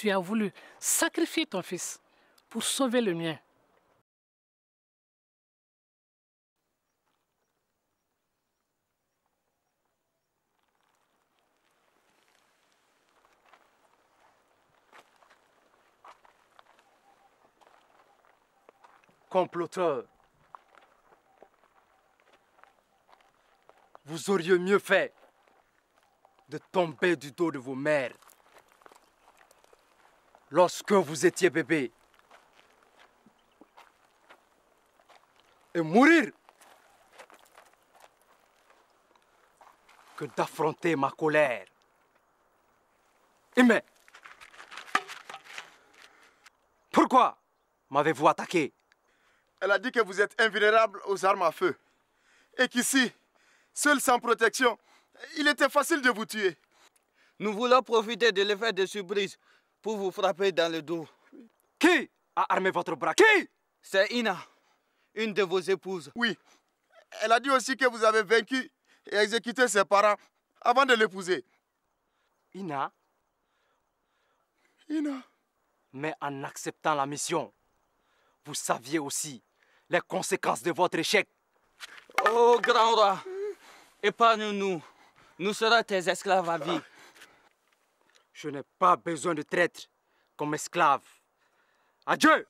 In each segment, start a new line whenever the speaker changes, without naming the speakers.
tu as voulu sacrifier ton fils pour sauver le mien.
Comploteur. Vous auriez mieux fait de tomber du dos de vos mères lorsque vous étiez bébé. Et mourir. Que d'affronter ma colère. Et mais, pourquoi m'avez-vous attaqué?
Elle a dit que vous êtes invulnérable aux armes à feu. Et qu'ici, seul sans protection, il était facile de vous tuer.
Nous voulons profiter de l'effet de surprise pour vous frapper dans le dos.
Qui a armé votre bras? Qui?
C'est Ina, une de vos épouses.
Oui. Elle a dit aussi que vous avez vaincu et exécuté ses parents avant de l'épouser.
Ina
Ina.
Mais en acceptant la mission, vous saviez aussi les conséquences de votre échec.
Oh, grand roi, épargne-nous. Nous serons tes esclaves à vie.
Je n'ai pas besoin de traître comme esclave. Adieu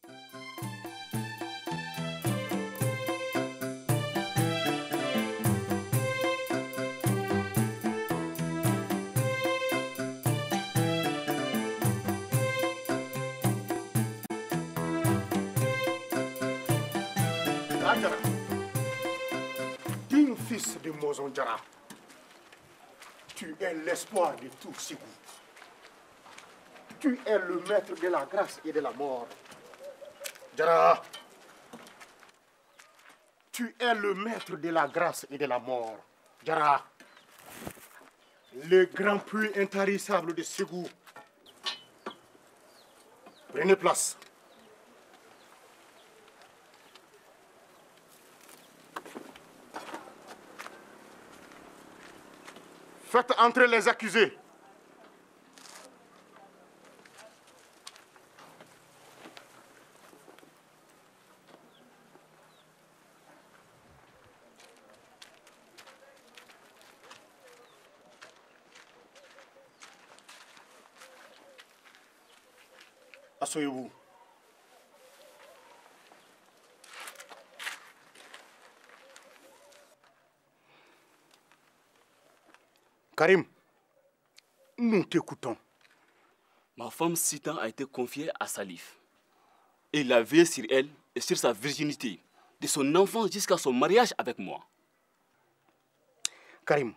digne fils de Mozon Djara, tu es l'espoir de tout Sigou. Tu es le maître de la grâce et de la mort. Djara, tu es le maître de la grâce et de la mort. Djara, le grand puits intarissable de Ségou. Prenez place. Faites entrer les accusés. Asseyez-vous. Karim, nous t'écoutons.
Ma femme Sita a été confiée à Salif. Et il a veillé sur elle et sur sa virginité, de son enfance jusqu'à son mariage avec moi.
Karim,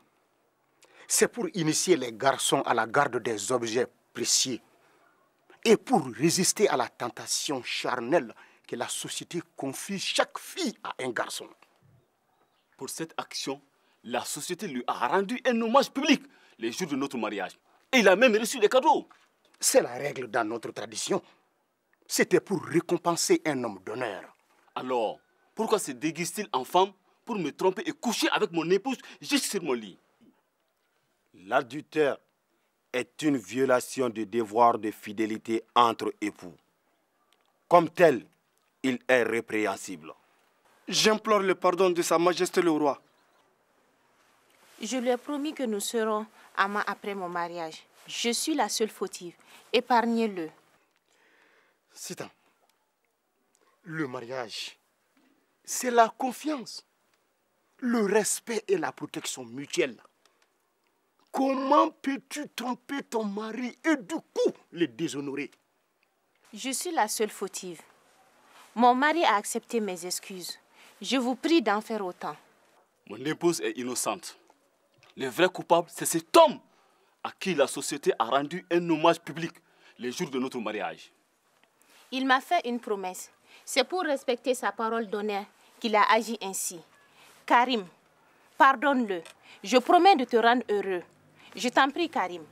c'est pour initier les garçons à la garde des objets précieux et pour résister à la tentation charnelle que la société confie chaque fille à un garçon.
Pour cette action, la société lui a rendu un hommage public les jours de notre mariage. Et il a même reçu des cadeaux.
C'est la règle dans notre tradition. C'était pour récompenser un homme d'honneur.
Alors, pourquoi se déguise-t-il en femme pour me tromper et coucher avec mon épouse juste sur mon lit?
L'adultère est une violation du devoir de fidélité entre époux. Comme tel, il est répréhensible.
J'implore le pardon de Sa Majesté le Roi.
Je lui ai promis que nous serons amants après mon mariage. Je suis la seule fautive. Épargnez-le.
Sita, le mariage, c'est la confiance, le respect et la protection mutuelle. Comment peux-tu tromper ton mari et du coup le déshonorer?
Je suis la seule fautive. Mon mari a accepté mes excuses. Je vous prie d'en faire autant.
Mon épouse est innocente. Le vrai coupable, c'est cet homme à qui la société a rendu un hommage public les jours de notre mariage.
Il m'a fait une promesse. C'est pour respecter sa parole d'honneur qu'il a agi ainsi. Karim, pardonne-le. Je promets de te rendre heureux. Je t'en prie, Karim.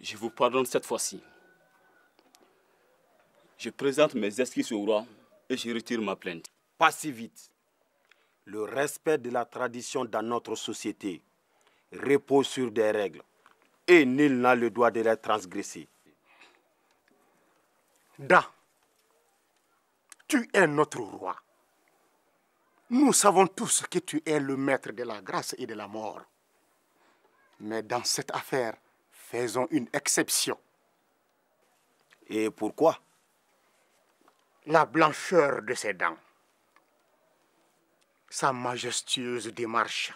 Je vous pardonne cette fois-ci. Je présente mes excuses au roi et je retire ma plainte.
Pas si vite. Le respect de la tradition dans notre société repose sur des règles et nul n'a le droit de les transgresser.
Da, tu es notre roi. Nous savons tous que tu es le maître de la grâce et de la mort. Mais dans cette affaire, faisons une exception.
Et pourquoi?
La blancheur de ses dents, sa majestueuse démarche,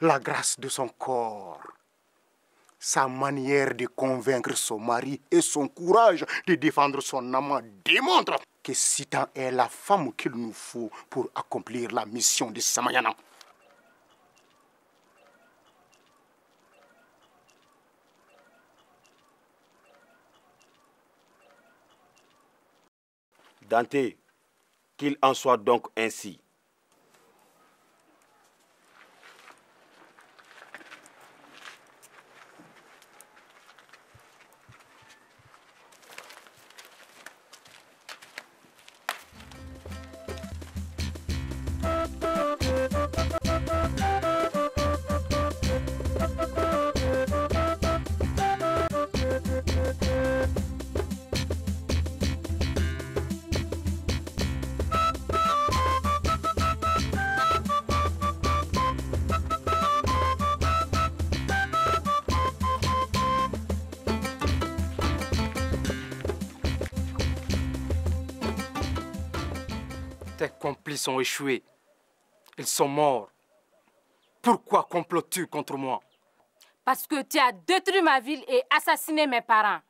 la grâce de son corps, sa manière de convaincre son mari et son courage de défendre son amant démontrent que Sita est la femme qu'il nous faut pour accomplir la mission de Samayana.
Dante, qu'il en soit donc ainsi.
Tes complices ont échoué. Ils sont morts. Pourquoi complotes-tu contre moi?
Parce que tu as détruit ma ville et assassiné mes parents.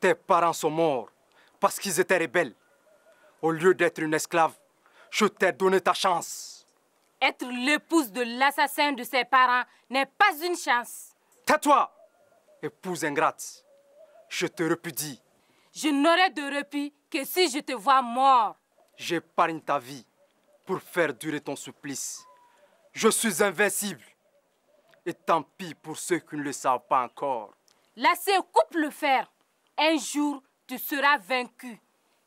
Tes parents sont morts parce qu'ils étaient rebelles. Au lieu d'être une esclave, je t'ai donné ta chance.
Être l'épouse de l'assassin de ses parents n'est pas une chance.
Tais-toi, épouse ingrate. Je te repudie.
Je n'aurai de répit que si je te vois mort.
J'épargne ta vie pour faire durer ton supplice. Je suis invincible. Et tant pis pour ceux qui ne le savent pas encore.
Lacé coupe le fer. Un jour, tu seras vaincu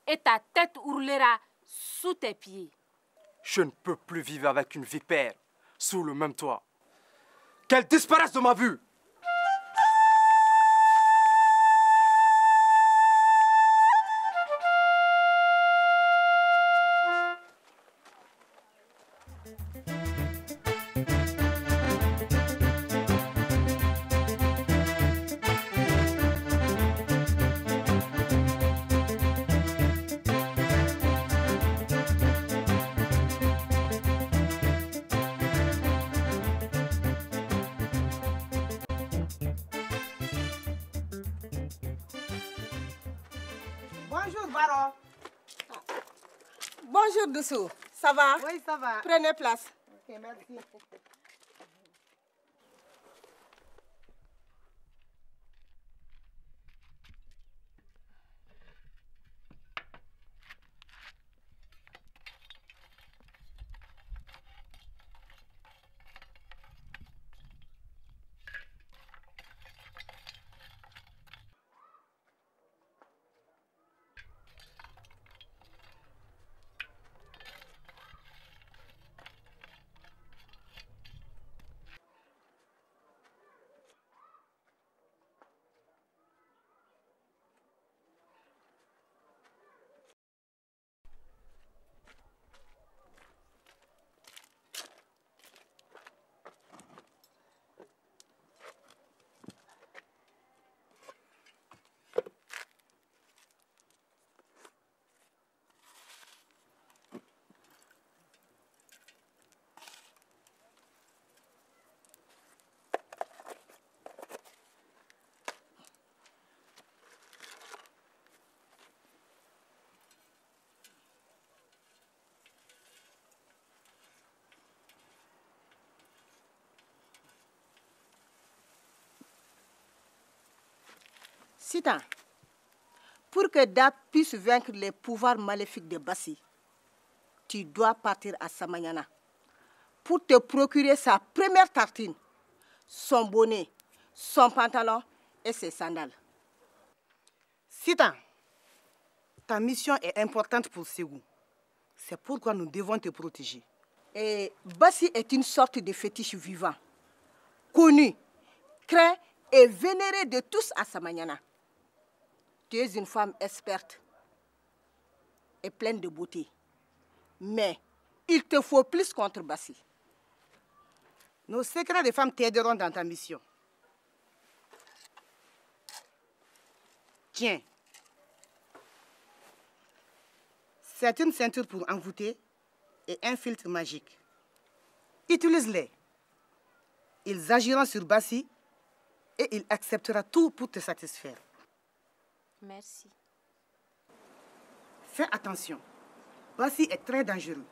et ta tête roulera sous tes pieds.
Je ne peux plus vivre avec une vipère sous le même toit. Qu'elle disparaisse de ma vue.
Ça va
Oui, ça va.
Prenez place.
Ok, merci.
Sita, pour que Da puisse vaincre les pouvoirs maléfiques de Bassi, tu dois partir à Samayana pour te procurer sa première tartine, son bonnet, son pantalon et ses sandales.
Sita, ta mission est importante pour Ségou. C'est pourquoi nous devons te protéger.
Et Bassi est une sorte de fétiche vivant. connu, craint et vénéré de tous à Samanyana. Tu es une femme experte et pleine de beauté. Mais il te faut plus contre Bassi.
Nos secrets de femmes t'aideront dans ta mission. Tiens. C'est une ceinture pour envoûter et un filtre magique. Utilise-les. Ils agiront sur Bassi et il acceptera tout pour te satisfaire.
Merci.
Fais attention. Bassi est très dangereux.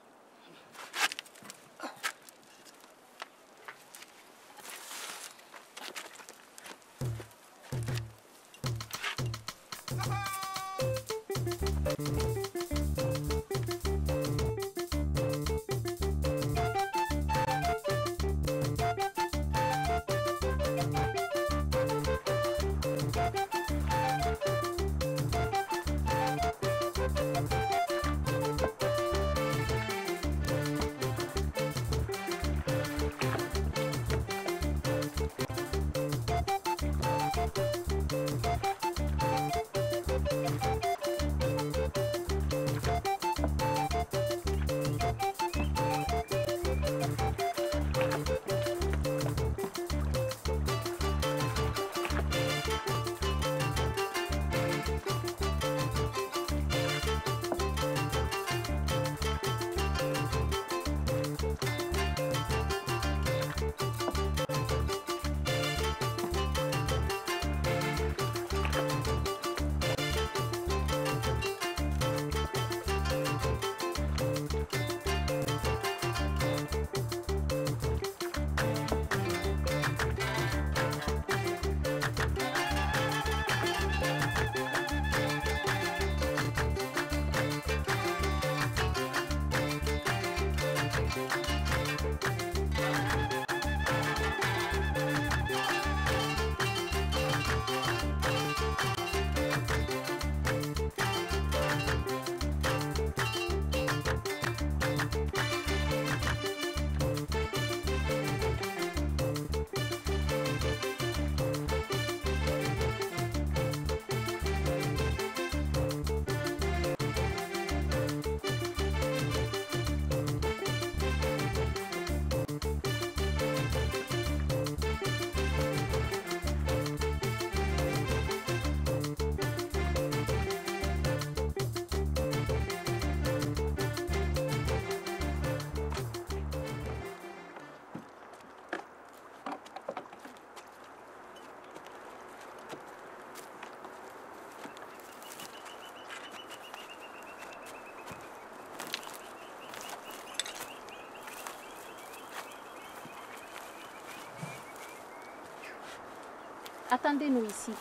Attendez-nous ici.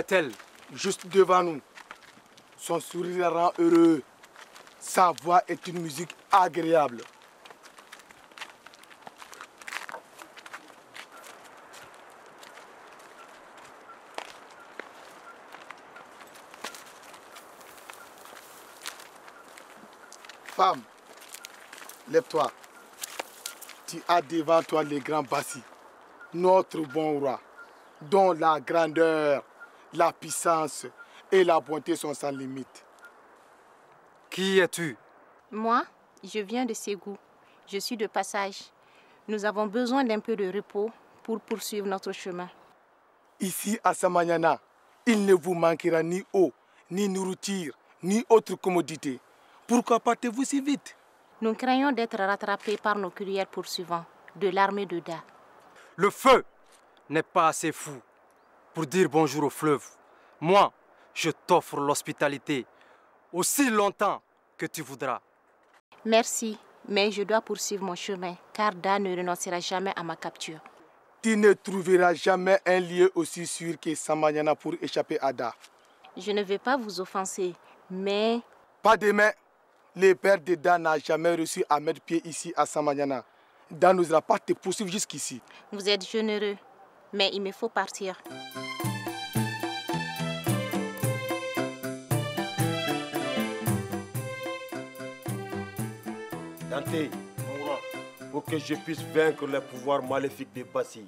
Est-elle
Juste devant nous? Son sourire rend heureux. Sa voix est une musique agréable. Femme, lève-toi. Tu as devant toi le grand Bassi, notre bon roi, dont la grandeur, la puissance et la bonté sont sans limite.
Qui es-tu?
Moi, je viens de Ségou. Je suis de passage. Nous avons besoin d'un peu de repos pour poursuivre notre chemin.
Ici à Samanyana, il ne vous manquera ni eau, ni nourriture, ni autre commodité. Pourquoi partez-vous si vite?
Nous craignons d'être rattrapés par nos cuillères poursuivants de l'armée de Da.
Le feu n'est pas assez fou pour dire bonjour au fleuve. Moi, je t'offre l'hospitalité aussi longtemps que tu voudras.
Merci, mais je dois poursuivre mon chemin, car Da ne renoncera jamais à ma capture.
Tu ne trouveras jamais un lieu aussi sûr que Samanyana pour échapper à Da.
Je ne vais pas vous offenser, mais...
Pas demain. Le père de Da n'a jamais reçu à mettre pied ici à Samanyana. Da n'osera pas te poursuivre jusqu'ici.
Vous êtes généreux, mais il me faut partir.
Dante, pour que je puisse vaincre les pouvoirs maléfiques de Bassi,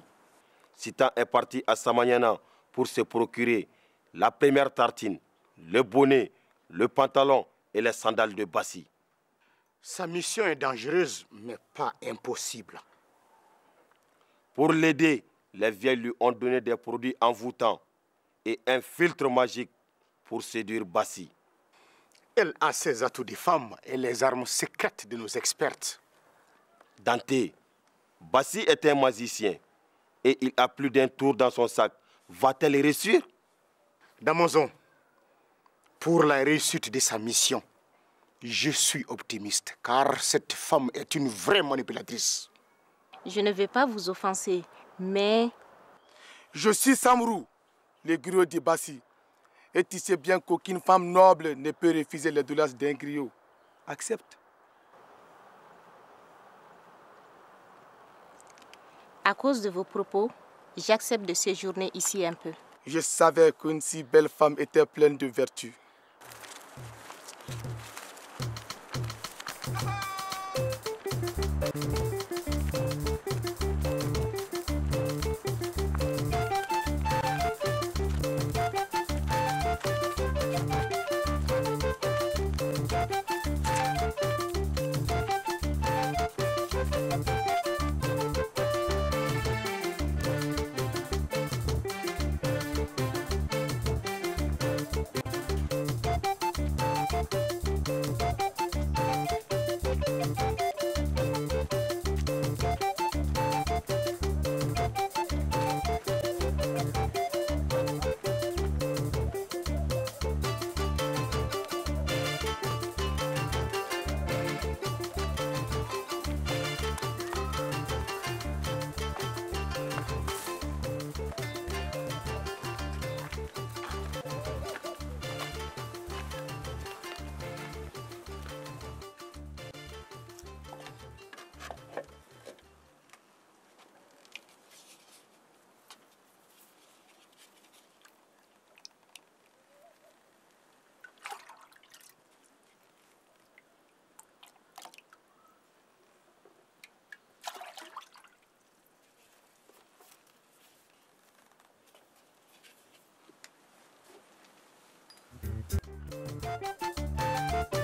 Sita est parti à Samanyana pour se procurer la première tartine, le bonnet, le pantalon et les sandales de Bassi.
Sa mission est dangereuse, mais pas impossible.
Pour l'aider, les vieilles lui ont donné des produits envoûtants et un filtre magique pour séduire Bassi.
Elle a ses atouts de femme et les armes secrètes de nos expertes.
Dante, Bassi est un magicien et il a plus d'un tour dans son sac. Va-t-elle réussir?
Damozon, pour la réussite de sa mission, je suis optimiste car cette femme est une vraie manipulatrice.
Je ne vais pas vous offenser, mais...
Je suis Samrou, le griot de Bassi. Et tu sais bien qu'aucune femme noble ne peut refuser les douleurs d'un griot. Accepte.
À cause de vos propos, j'accepte de séjourner ici un peu.
Je savais qu'une si belle femme était pleine de vertus.
Música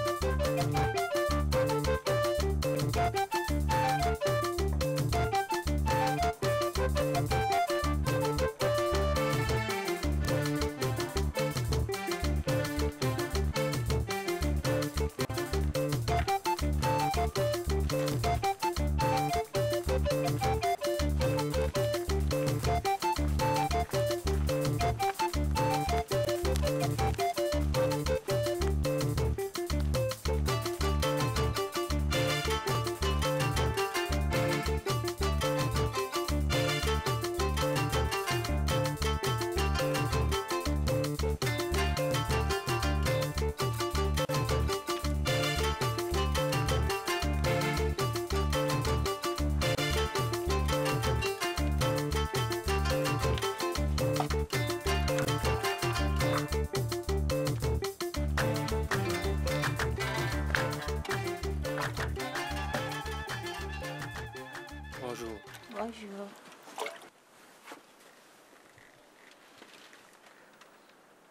Bonjour.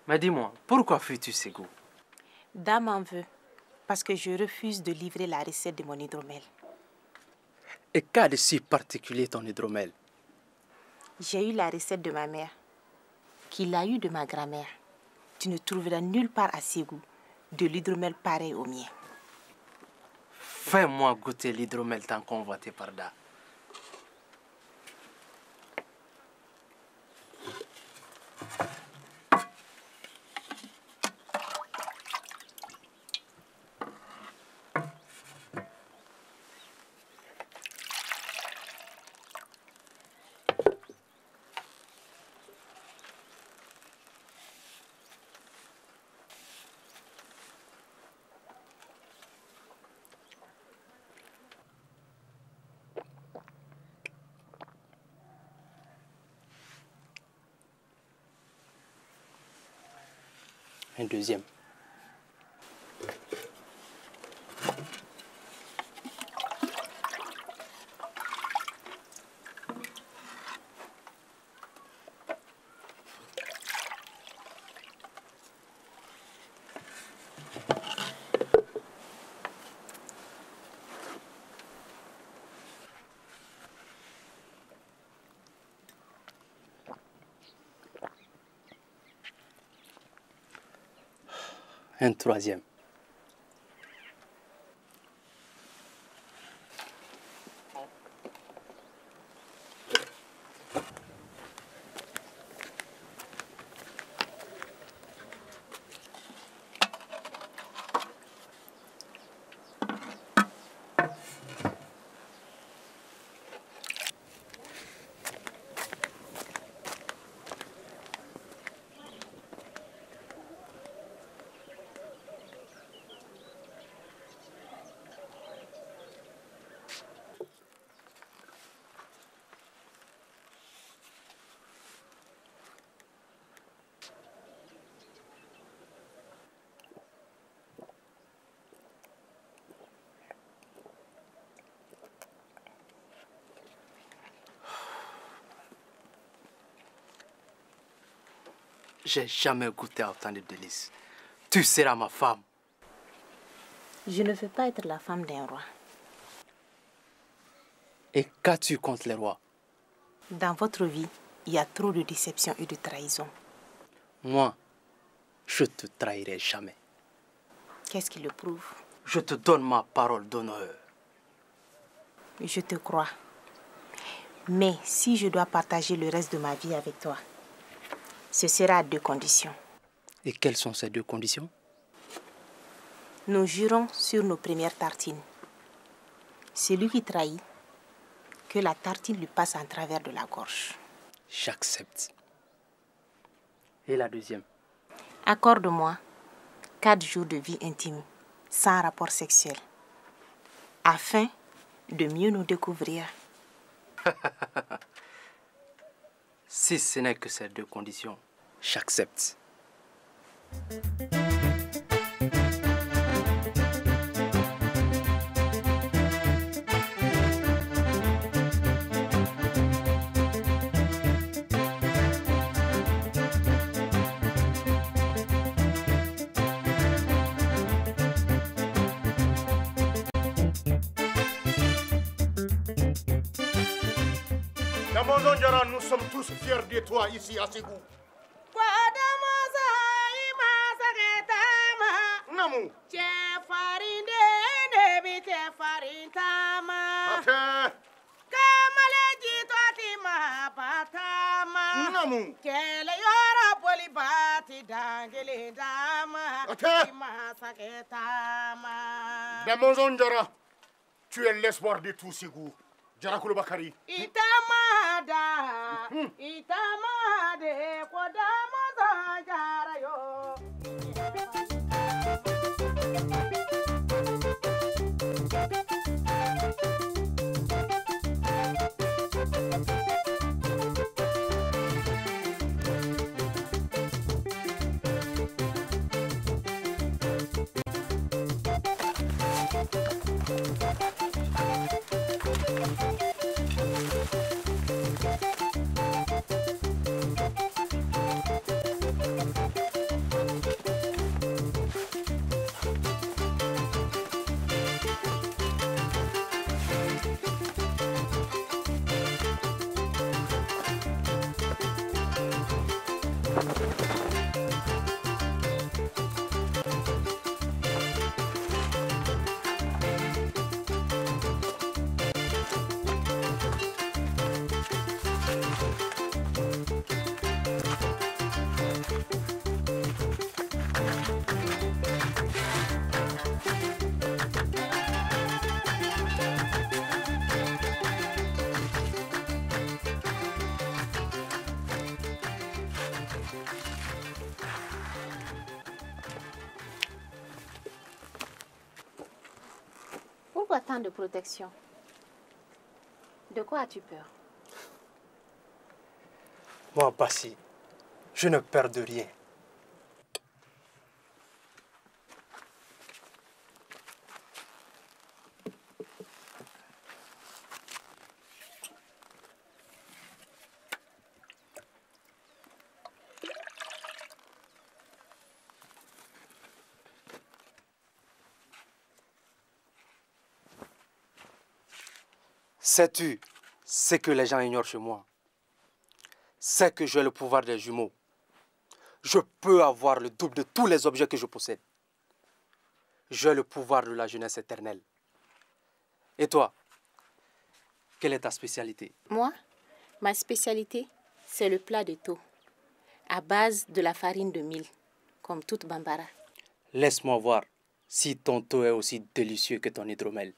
Mais dis-moi, pourquoi fuis-tu Ségou
Dame en veut, parce que je refuse de livrer la recette de mon hydromel.
Et qu'a de si particulier ton hydromel?
J'ai eu la recette de ma mère, qui l'a eu de ma grand-mère. Tu ne trouveras nulle part à Ségou de l'hydromel pareil au mien.
Fais-moi goûter l'hydromel tant convoité par Da. Deuxième. Un troisième. J'ai jamais goûté à autant de délices. Tu seras ma femme.
Je ne veux pas être la femme d'un roi.
Et qu'as-tu contre les rois?
Dans votre vie, il y a trop de déception et de trahison.
Moi, je te trahirai jamais.
Qu'est-ce qui le prouve?
Je te donne ma parole d'honneur.
Je te crois. Mais si je dois partager le reste de ma vie avec toi, ce sera à deux conditions.
Et quelles sont ces deux conditions?
Nous jurons sur nos premières tartines. Celui qui trahit, que la tartine lui passe en travers de la gorge.
J'accepte. Et la deuxième?
Accorde-moi quatre jours de vie intime, sans rapport sexuel, afin de mieux nous découvrir.
Si ce n'est que ces deux conditions, j'accepte.
Nous sommes tous fiers de toi ici à Ségou.
Masakɛ taama
Namondonjara, tu es l'espoir de tout Ségou. Jara Bakari.
i taama da i taama de ko damɔzɔn jara yo
Pourquoi tant de protection? De quoi as-tu peur?
Moi, Bassi, je ne perds de rien. Sais-tu ce que les gens ignorent chez moi? C'est que j'ai le pouvoir des jumeaux. Je peux avoir le double de tous les objets que je possède. J'ai le pouvoir de la jeunesse éternelle. Et toi Quelle est ta spécialité?
Moi, ma spécialité, c'est le plat de taux, à base de la farine de mil, comme toute Bambara.
Laisse-moi voir si ton taux est aussi délicieux que ton hydromel.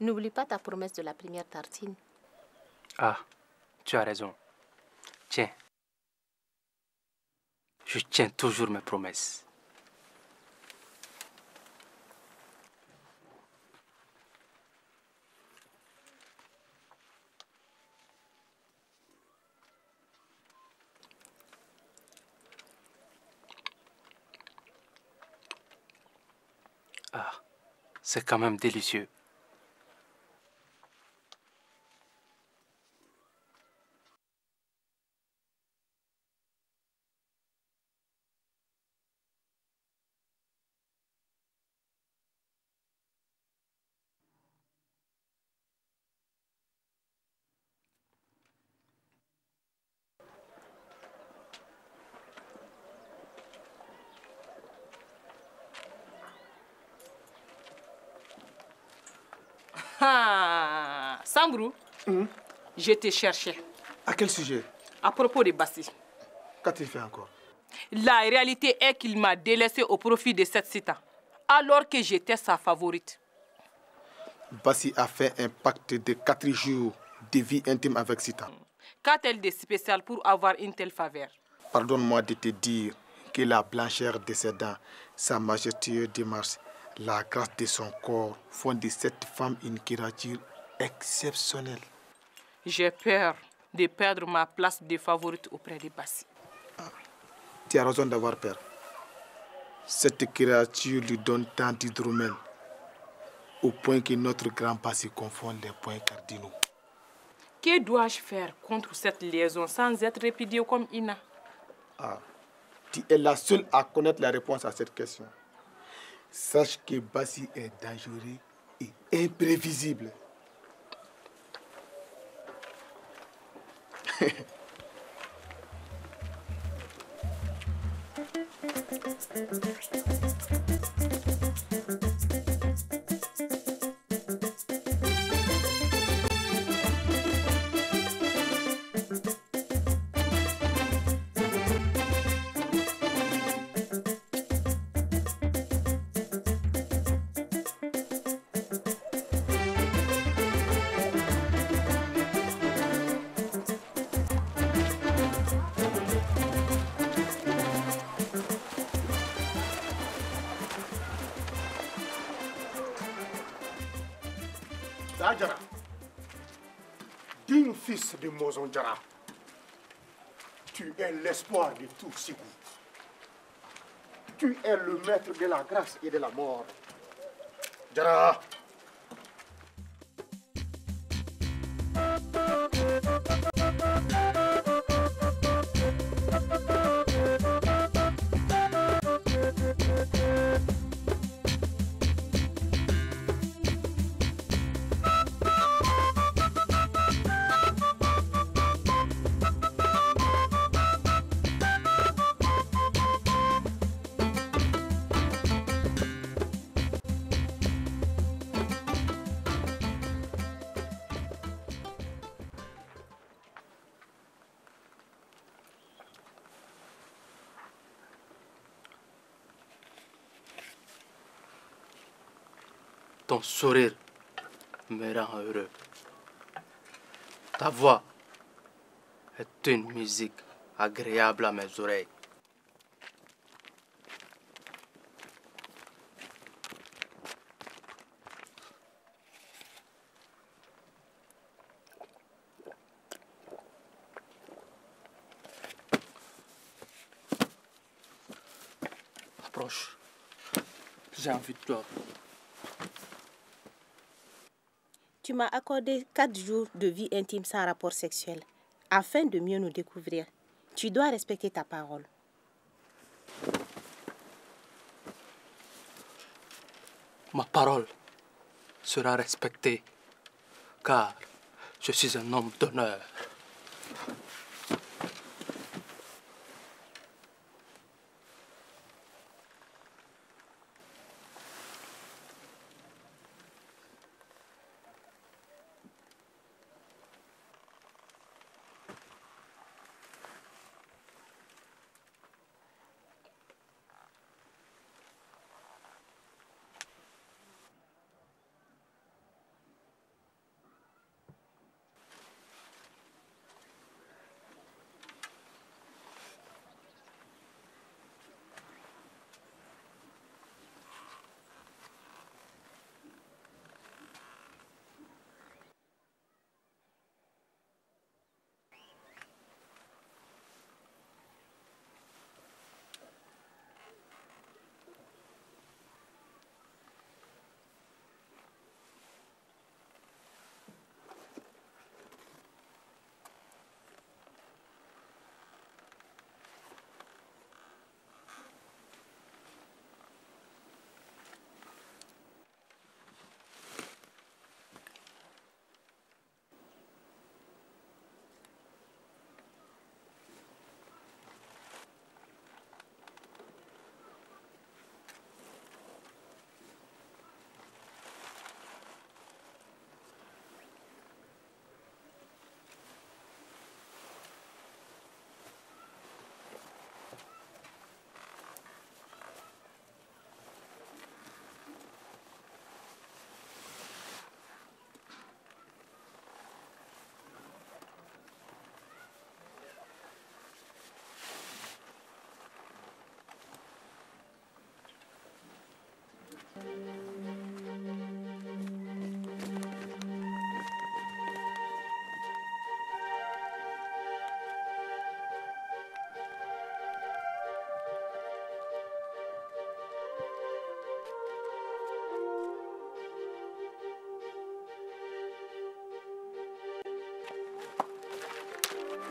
N'oublie pas ta promesse de la première tartine.
Ah, tu as raison. Tiens. Je tiens toujours mes promesses. Ah, c'est quand même délicieux.
Ah, Sambrou, je te cherchais
À quel sujet?
À propos de Bassi.
Qu'a-t-il fait encore?
La réalité est qu'il m'a délaissé au profit de cette cita, alors que j'étais sa favorite.
Bassi a fait un pacte de 4 jours de vie intime avec Sita.
Qu'a-t-elle de spécial pour avoir une telle faveur?
Pardonne-moi de te dire que la blancheur de ses dents, sa majestueuse démarche, la grâce de son corps font de cette femme une créature exceptionnelle.
J'ai peur de perdre ma place de favorite auprès de Bassi.
Tu as raison d'avoir peur. Cette créature lui donne tant d'hydromel, au point que notre grand passé confond les points cardinaux.
Que dois-je faire contre cette liaison sans être répudié comme Ina
Ah, tu es la seule à connaître la réponse à cette question. Sache que Bassi est dangereux et imprévisible.
Tu es l'espoir de tout Sigou. Tu es le maître de la grâce et de la mort.
Sourire me rend heureux. Ta voix est une musique agréable à mes oreilles. Approche. J'ai envie de toi.
Tu m'as accordé quatre jours de vie intime sans rapport sexuel, afin de mieux nous découvrir. Tu dois respecter ta parole.
Ma parole sera respectée, car je suis un homme d'honneur.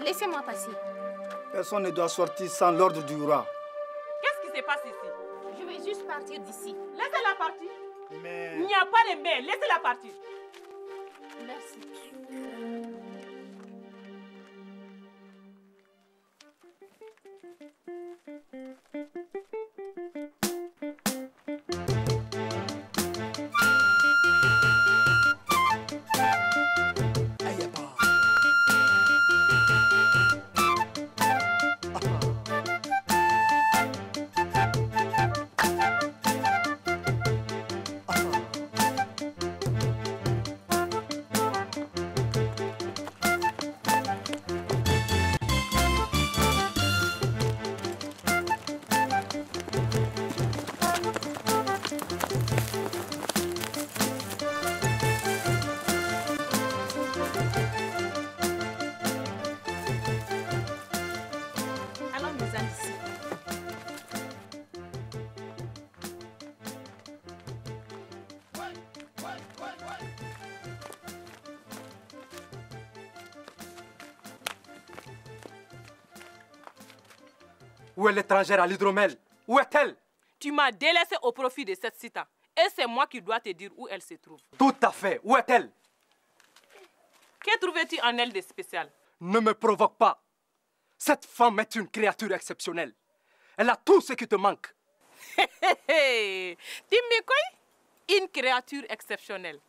Laissez-moi passer.
Personne ne doit sortir sans l'ordre du roi.
Qu'est-ce qui se passe ici?
Je vais juste partir d'ici.
Laissez-la partir.
Mais...
Il n'y a pas de mais, laissez-la partir.
Où est l'étrangère à l'hydromel? Où est-elle?
Tu m'as délaissé au profit de cette cita. Et c'est moi qui dois te dire où elle se trouve.
Tout à fait. Où est-elle?
Que trouvais-tu en elle de spécial?
Ne me provoque pas. Cette femme est une créature exceptionnelle. Elle a tout ce qui te manque.
Timikoy, une créature exceptionnelle.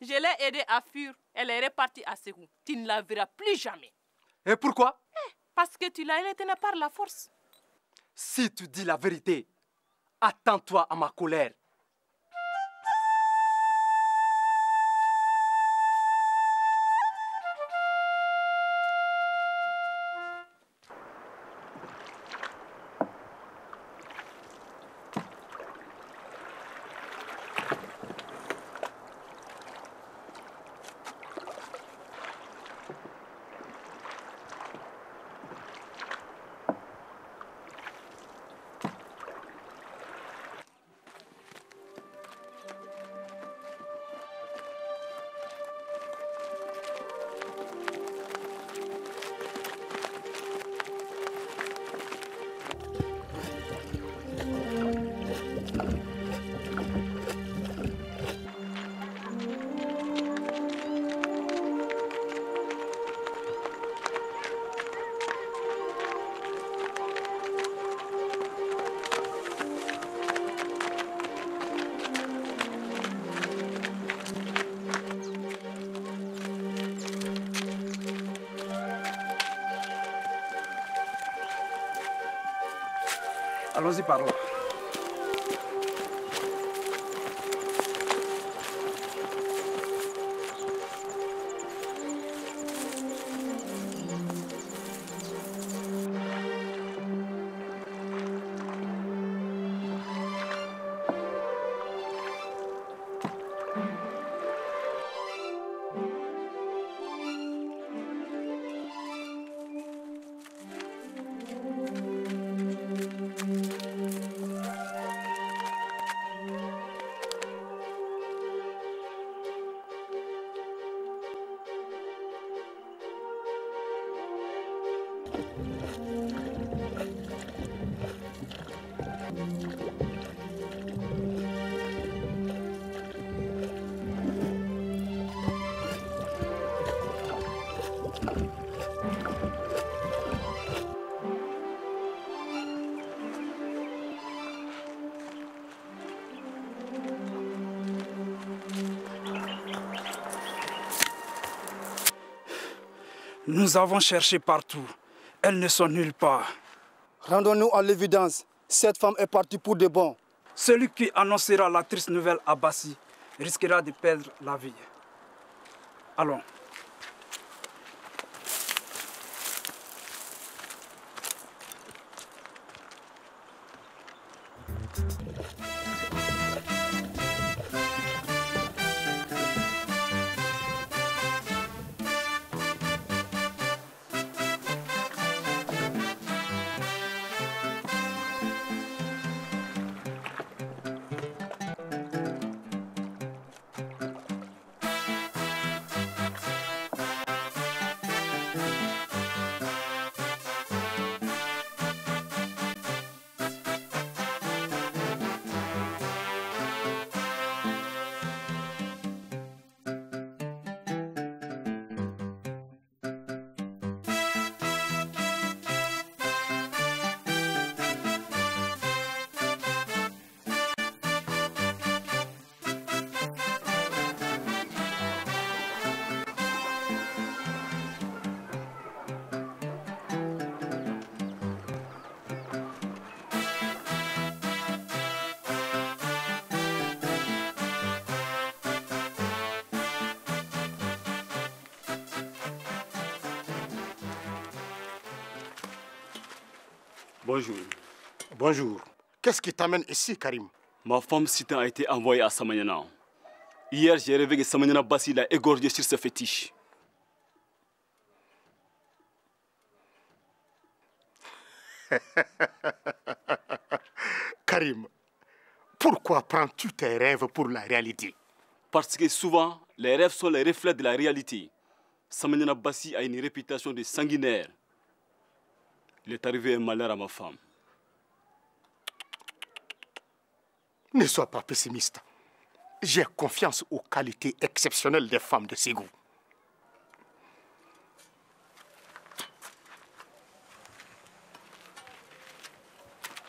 Je l'ai aidée à fuir. Elle est repartie à Ségou. Tu ne la verras plus jamais.
Et pourquoi?
Parce que tu l'as retenue par la force.
Si tu dis la vérité, attends-toi à ma colère.
Allons-y. Nous avons cherché partout. Elles ne sont nulle part.
Rendons-nous à l'évidence. Cette femme est partie pour de bon.
Celui qui annoncera la triste nouvelle à Bassi risquera de perdre la vie. Allons.
Bonjour.
Bonjour. Qu'est-ce qui t'amène ici, Karim?
Ma femme Sita a été envoyée à Samanyana. Hier, j'ai rêvé que Samanyana Bassi l'a égorgé sur ses fétiches.
Karim, pourquoi prends-tu tes rêves pour la réalité?
Parce que souvent, les rêves sont les reflets de la réalité. Samanyana Bassi a une réputation de sanguinaire. Il est arrivé un malheur à ma femme.
Ne sois pas pessimiste. J'ai confiance aux qualités exceptionnelles des femmes de Ségou.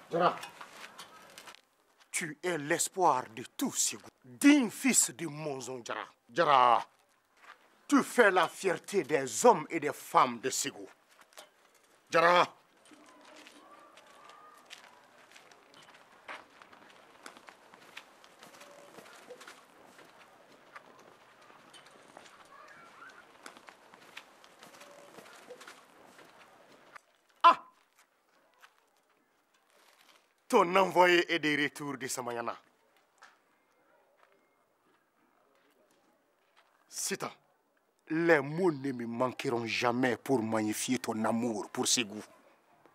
Djara, tu es l'espoir de tout Ségou. Digne fils de Monzon Djara. Djara, tu fais la fierté des hommes et des femmes de Ségou. Djara, Ton envoyé est de retour de Samayana. Sita, les mots ne me manqueront jamais pour magnifier ton amour pour Ségou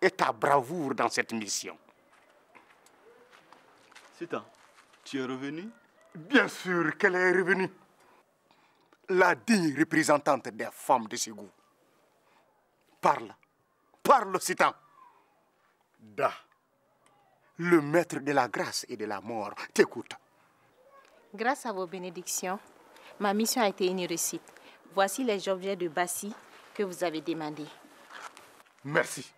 et ta bravoure dans cette mission.
Sita, tu es revenu?
Bien sûr qu'elle est revenue. La digne représentante des femmes de Ségou. Parle, parle, Sita. Da, le maître de la grâce et de la mort, t'écoute.
Grâce à vos bénédictions, ma mission a été une réussite. Voici les objets de Bassi que vous avez demandés.
Merci.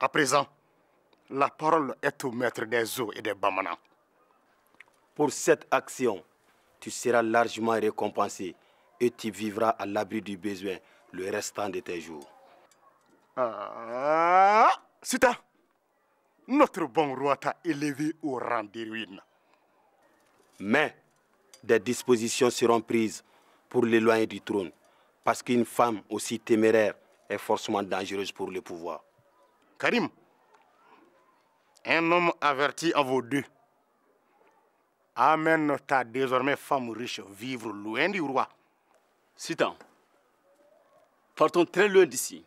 À présent, la parole est au maître des eaux et des Bamana.
Pour cette action, tu seras largement récompensé et tu vivras à l'abri du besoin le restant de tes jours.
Ah, Sita, notre bon roi t'a élevé au rang d'héroïne.
Mais des dispositions seront prises pour l'éloigner du trône, parce qu'une femme aussi téméraire est forcément dangereuse pour le pouvoir.
Karim, un homme averti en vos deux amène ta désormais femme riche vivre loin du roi.
Sita, partons très loin d'ici.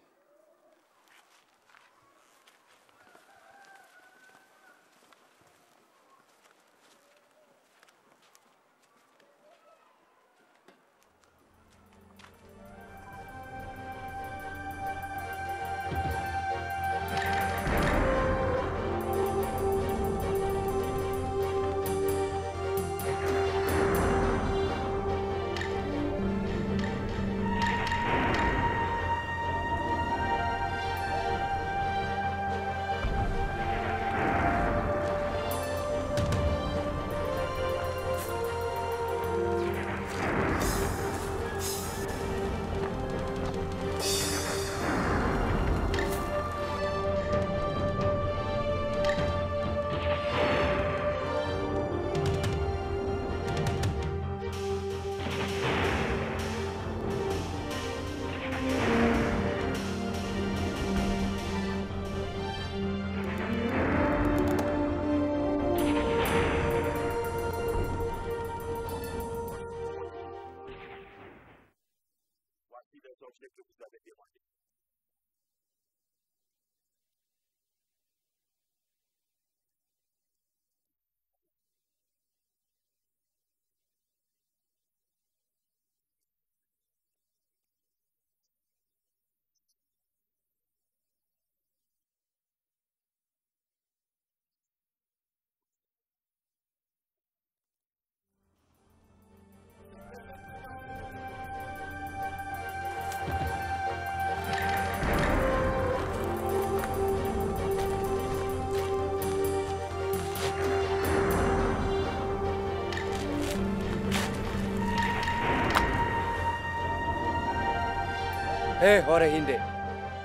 Hé, Hore Hinde,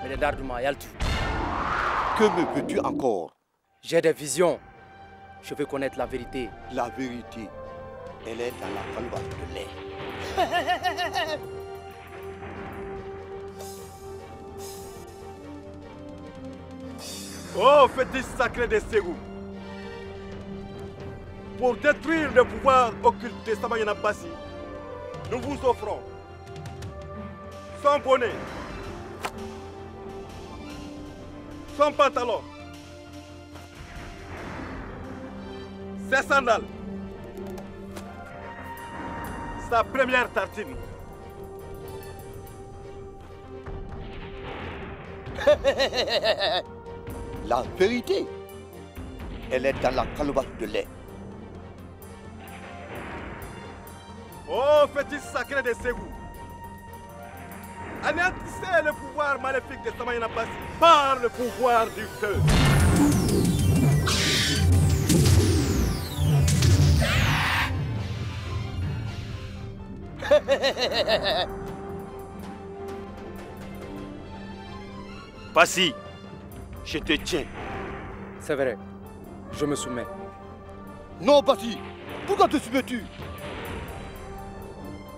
mais Darduma Yaltu.
Que me veux-tu encore?
J'ai des visions. Je veux connaître la vérité.
La vérité, elle est dans la calebasse de lait.
Oh, fétiche sacré de Ségou Pour détruire le pouvoir occulte de Samayana Bassi, nous vous offrons son bonnet, son pantalon, ses sandales, sa première tartine.
La vérité, elle est dans la calebasse de lait.
Oh, fétiche sacré de Ségou? Anéantissez le pouvoir maléfique de Samayana Bassi par le pouvoir du feu. Bassi, je te tiens.
C'est vrai. Je me soumets.
Non, Bassi, pourquoi te soumets-tu?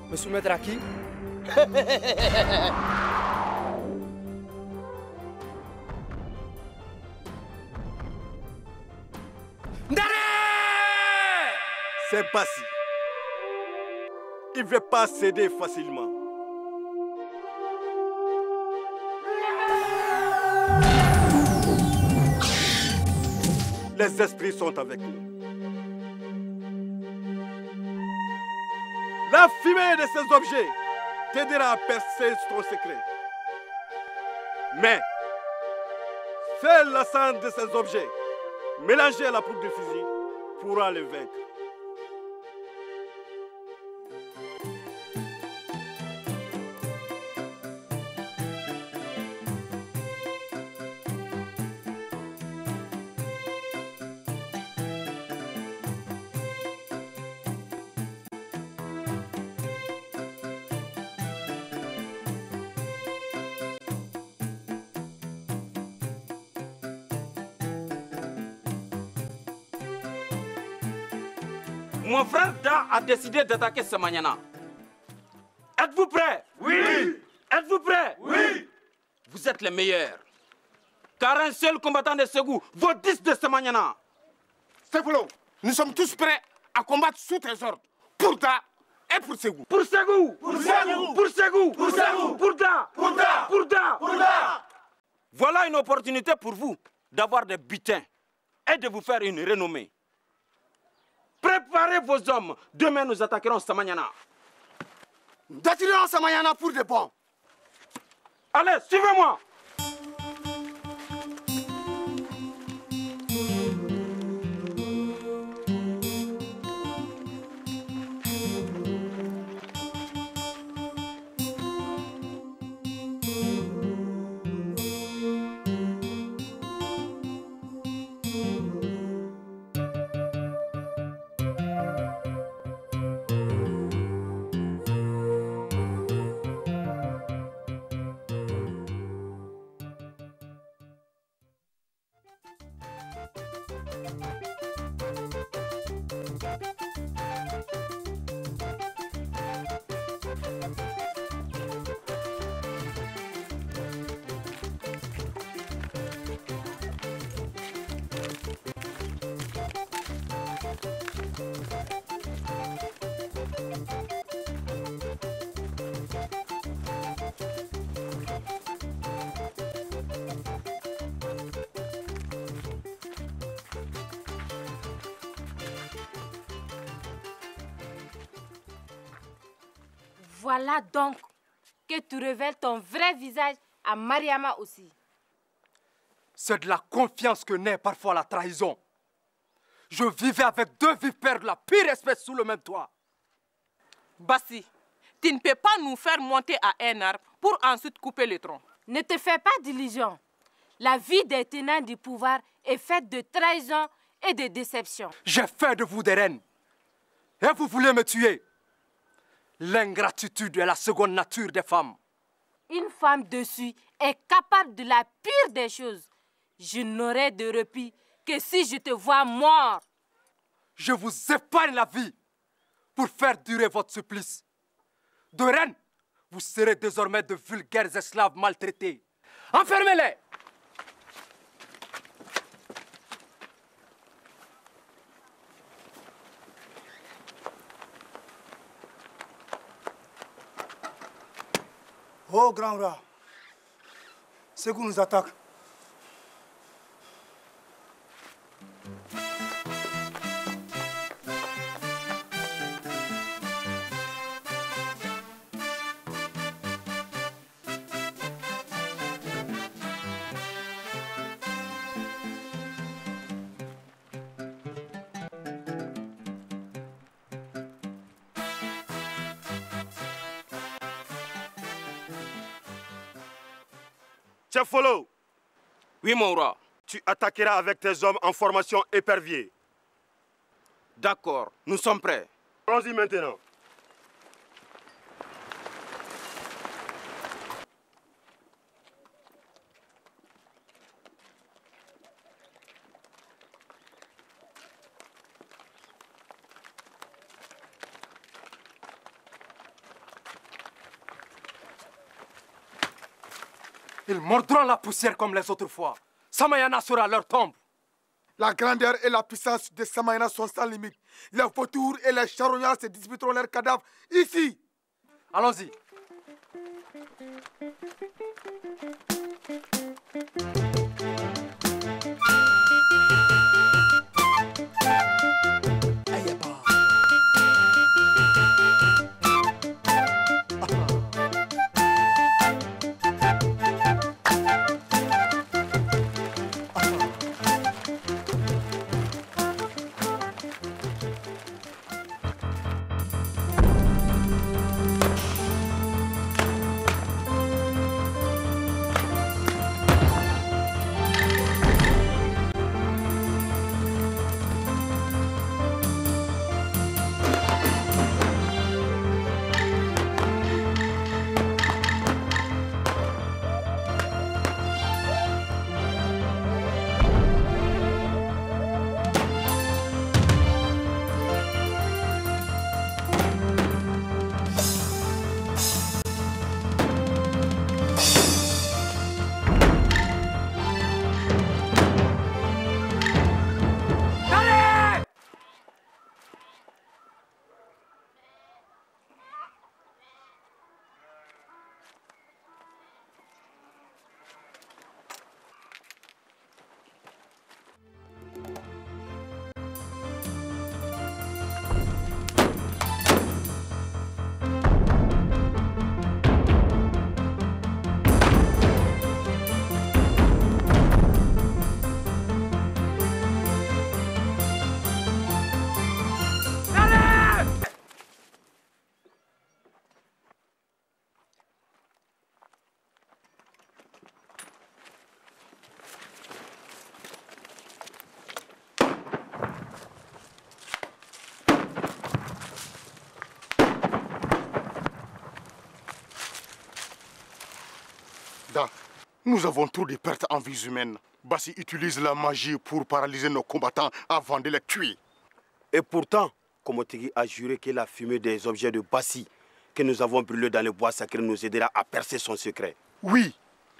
Me soumettre à qui?
C'est pas si. Il ne veut pas céder facilement. Les esprits sont avec nous. La fumée de ces objets t'aidera à percer ton secret. Mais, seul la cendre de ces objets, mélangée à la poudre de fusil, pourra le vaincre.
Décidé d'attaquer Samanyana. Êtes-vous prêts Oui. Êtes-vous prêts Oui. Vous êtes les meilleurs. Car un seul combattant de Ségou vaut 10 de Samanyana.
Sepolo, nous sommes tous prêts à combattre sous tes ordres. Pour Da et pour Ségou.
Pour Ségou.
Pour Ségou.
Pour Ségou.
Pour Ségou.
Pour Da
Pour Da
Pour Da Voilà une opportunité pour vous d'avoir des butins et de vous faire une renommée. Préparez vos hommes. Demain, nous attaquerons Samanyana.
Nous attirerons Samayana pour de bon.
Allez, suivez-moi.
Voilà donc que tu révèles ton vrai visage à Mariama aussi.
C'est de la confiance que naît parfois la trahison. Je vivais avec deux vipères de la pire espèce sous le même toit.
Bassi, tu ne peux pas nous faire monter à un arbre pour ensuite couper le tronc.
Ne te fais pas d'illusions. La vie des tenants du pouvoir est faite de trahison et de déception.
J'ai fait de vous des reines. Et vous voulez me tuer. L'ingratitude est la seconde nature des femmes.
Une femme dessus est capable de la pire des choses. Je n'aurai de répit que si je te vois mort.
Je vous épargne la vie pour faire durer votre supplice. De reine, vous serez désormais de vulgaires esclaves maltraités. Enfermez-les
Oh, grand rat, c'est qu'on nous attaque.
Tchefolo,
Oui, mon roi.
tu attaqueras avec tes hommes en formation épervier.
D'accord, nous sommes prêts.
Allons-y maintenant.
Mordront la poussière comme les autres fois. Samayana sera leur tombe.
La grandeur et la puissance de Samayana sont sans limite. Les vautours et les charognards se disputeront leurs cadavres ici.
Allons-y.
Nous avons trop de pertes en vies humaines. Bassi utilise la magie pour paralyser nos combattants avant de les tuer.
Et pourtant, Komotegi a juré que la fumée des objets de Bassi que nous avons brûlés dans le bois sacré nous aidera à percer son secret.
Oui,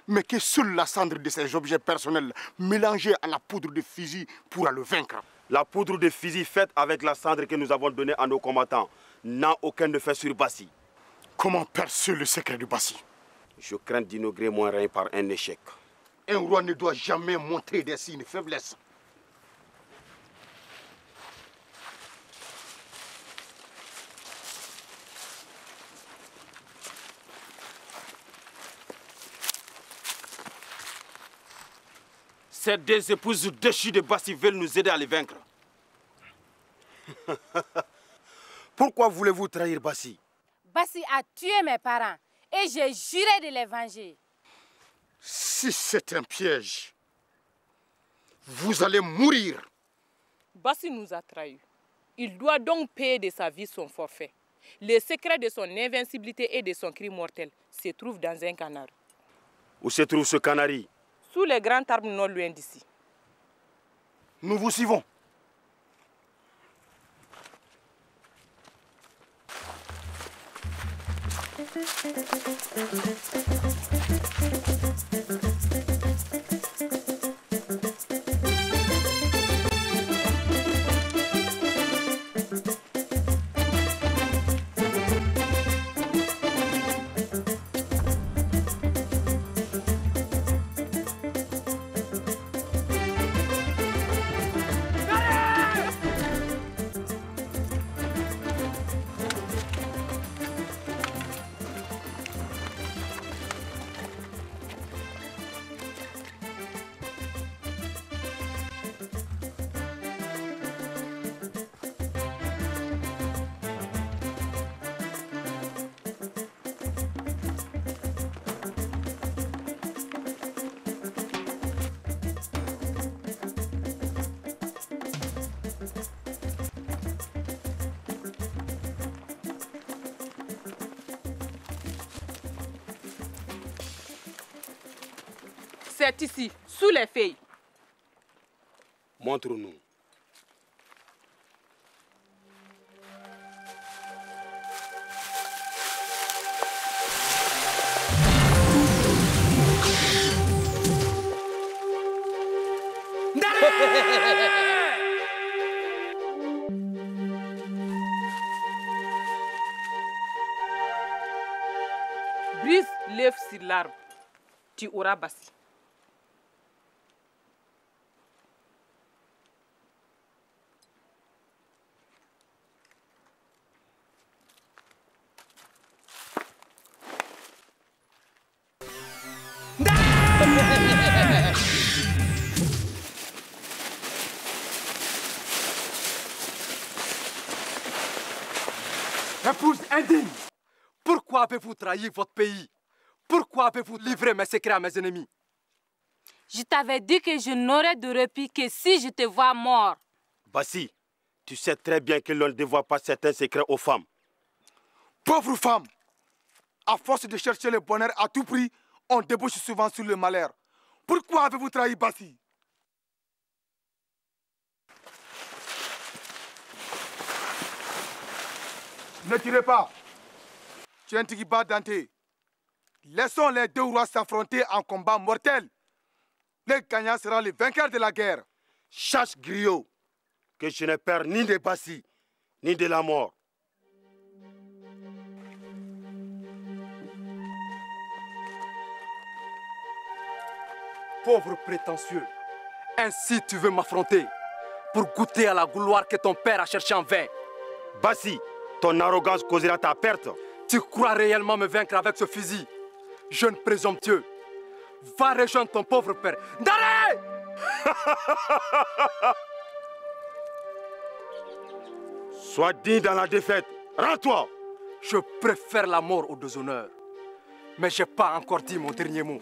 mais que seule la cendre de ces objets personnels mélangée à la poudre de fusil pourra le vaincre.
La poudre de fusil faite avec la cendre que nous avons donnée à nos combattants n'a aucun effet sur Bassi.
Comment percer le secret de Bassi?
Je crains d'inaugurer mon règne par un échec.
Un roi ne doit jamais montrer des signes de faiblesse.
Ces deux épouses déchues de Bassi veulent nous aider à les vaincre.
Pourquoi voulez-vous trahir Bassi?
Bassi a tué mes parents et j'ai juré de les venger.
Si c'est un piège, vous allez mourir.
Bassi nous a trahis. Il doit donc payer de sa vie son forfait. Le secret de son invincibilité et de son cri mortel se trouve dans un canard.
Où se trouve ce canari?
Sous les grands arbres non loin d'ici.
Nous vous suivons.
Thank you. Ici, sous les feuilles.
Montre-nous.
Brise l'œuf sur l'arbre. Tu auras Bassi.
Avez-vous trahi votre pays? Pourquoi avez-vous livré mes secrets à mes ennemis?
Je t'avais dit que je n'aurais de répit que si je te vois mort.
Bassi, tu sais très bien que l'on ne dévoile pas certains secrets aux femmes.
Pauvre femme À force de chercher le bonheur à tout prix, on débouche souvent sur le malheur. Pourquoi avez-vous trahi Bassi? Ne tirez pas. Tientigiba Dante. Laissons les deux rois s'affronter en combat mortel. Le gagnant sera le vainqueur de la guerre.
Chasse griot que je n'ai peur ni de Bassi, ni de la mort.
Pauvre prétentieux, ainsi tu veux m'affronter pour goûter à la gloire que ton père a cherché en vain.
Bassi, ton arrogance causera ta perte.
Tu crois réellement me vaincre avec ce fusil? Jeune présomptueux, va rejoindre ton pauvre père. Daré
Sois digne dans la défaite. Rends-toi.
Je préfère la mort au déshonneur. Mais j'ai pas encore dit mon dernier mot.